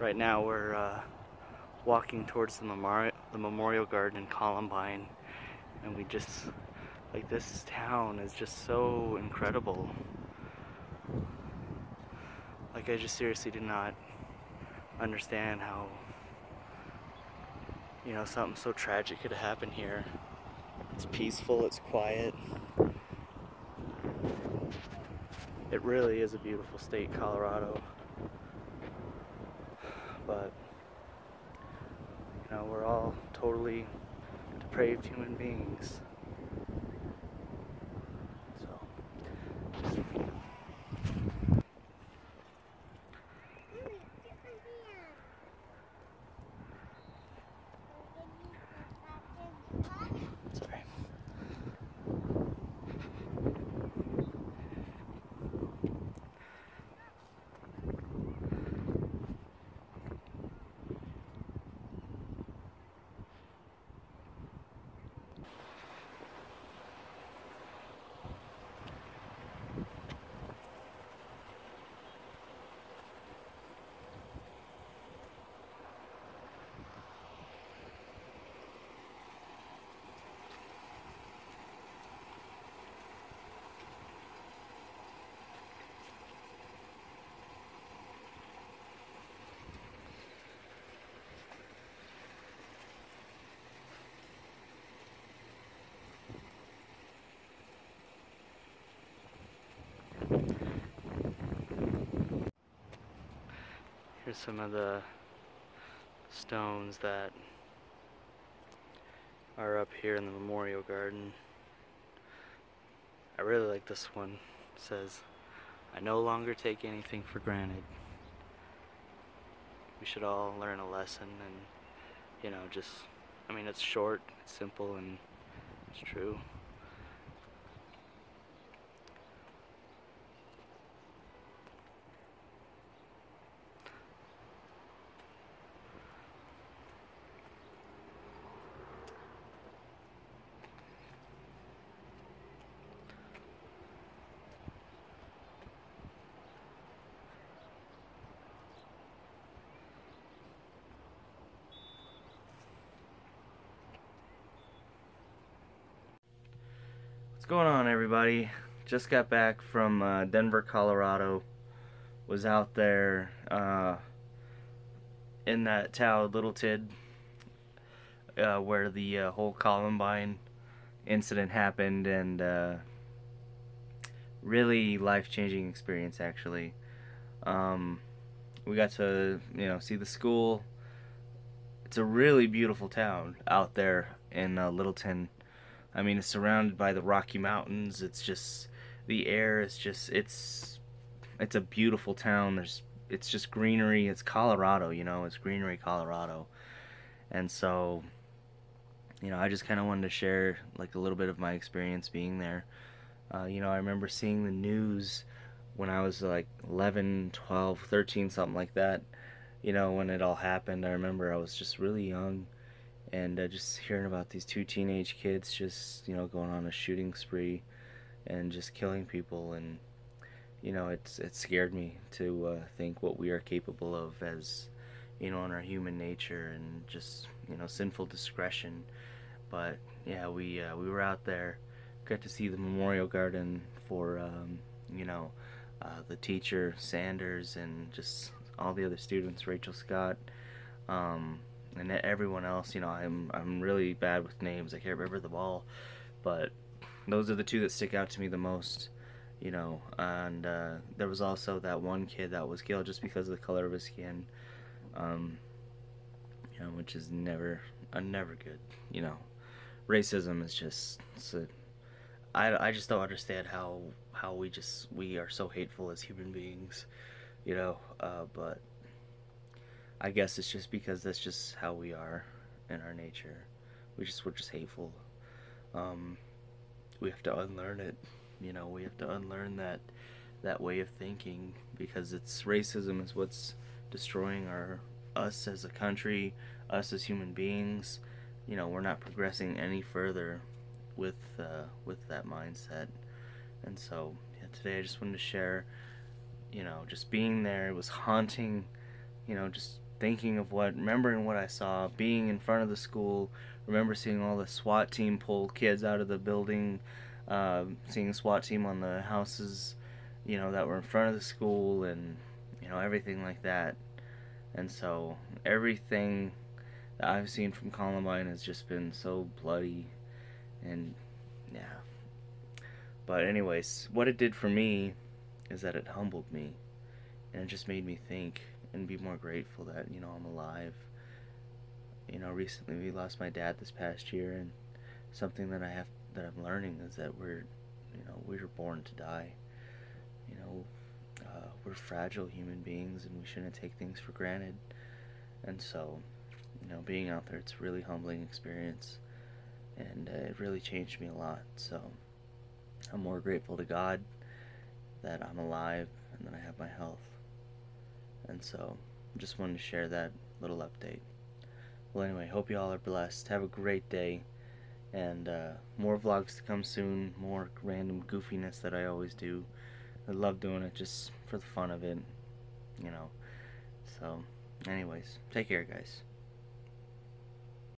Right now we're uh, walking towards the memorial, the memorial garden in Columbine, and we just like this town is just so incredible. Like I just seriously did not understand how you know something so tragic could happen here. It's peaceful, it's quiet. It really is a beautiful state, Colorado. But you know, we're all totally depraved human beings. So sorry. Here's some of the stones that are up here in the memorial garden. I really like this one. It says, I no longer take anything for granted. We should all learn a lesson and, you know, just, I mean, it's short, it's simple, and it's true. What's going on, everybody? Just got back from uh, Denver, Colorado. Was out there uh, in that town, Littleton, uh, where the uh, whole Columbine incident happened, and uh, really life-changing experience, actually. Um, we got to, you know, see the school. It's a really beautiful town out there in uh, Littleton. I mean, it's surrounded by the Rocky Mountains. It's just the air is just it's it's a beautiful town. There's it's just greenery. It's Colorado, you know. It's greenery, Colorado. And so, you know, I just kind of wanted to share like a little bit of my experience being there. Uh, you know, I remember seeing the news when I was like 11, 12, 13, something like that. You know, when it all happened, I remember I was just really young and uh, just hearing about these two teenage kids just you know going on a shooting spree and just killing people and you know it's it scared me to uh, think what we are capable of as you know in our human nature and just you know sinful discretion. But yeah we uh, we were out there got to see the memorial garden for um, you know uh, the teacher Sanders and just all the other students Rachel Scott um, and everyone else, you know, I'm I'm really bad with names. I can't remember them all, but those are the two that stick out to me the most, you know. And uh, there was also that one kid that was killed just because of the color of his skin, um, you know, which is never uh, never good. You know, racism is just it's a, I I just don't understand how how we just we are so hateful as human beings, you know. Uh, but I guess it's just because that's just how we are in our nature. We just we're just hateful. Um, we have to unlearn it. You know, we have to unlearn that that way of thinking because it's racism is what's destroying our us as a country, us as human beings. You know, we're not progressing any further with uh, with that mindset. And so, yeah, today I just wanted to share, you know, just being there. It was haunting, you know, just thinking of what, remembering what I saw, being in front of the school, remember seeing all the SWAT team pull kids out of the building, uh, seeing SWAT team on the houses, you know, that were in front of the school, and you know everything like that. And so everything that I've seen from Columbine has just been so bloody, and yeah. But anyways, what it did for me is that it humbled me, and it just made me think and be more grateful that you know I'm alive. You know, recently we lost my dad this past year, and something that I have that I'm learning is that we're, you know, we were born to die. You know, uh, we're fragile human beings, and we shouldn't take things for granted. And so, you know, being out there, it's a really humbling experience, and uh, it really changed me a lot. So, I'm more grateful to God that I'm alive and that I have my health. And so, just wanted to share that little update. Well, anyway, hope you all are blessed. Have a great day. And uh, more vlogs to come soon. More random goofiness that I always do. I love doing it just for the fun of it. You know. So, anyways, take care, guys.